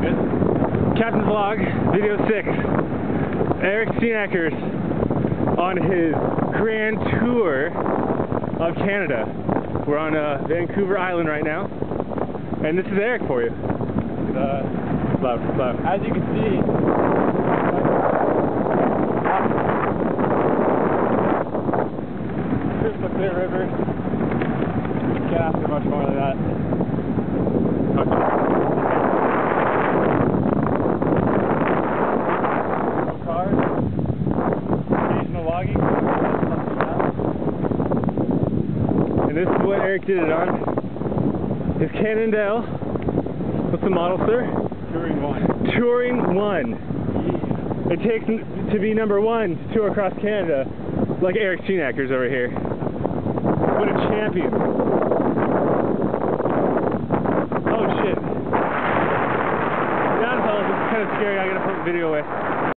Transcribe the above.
Good. Captain's Vlog, Video 6. Erik Steenackers on his grand tour of Canada. We're on uh, Vancouver Island right now. And this is Erik for you. Uh, Loud, loud. as you can see, crystal clear river. Can't ask for much more than that. And this is what Erik did it on. His Cannondale. What's the model, sir? Touring one. Touring 1. It takes to be number one to tour across Canada, like Erik Steenackers over here. What a champion. Oh shit. Down, fellas, is kind of scary. I gotta put the video away.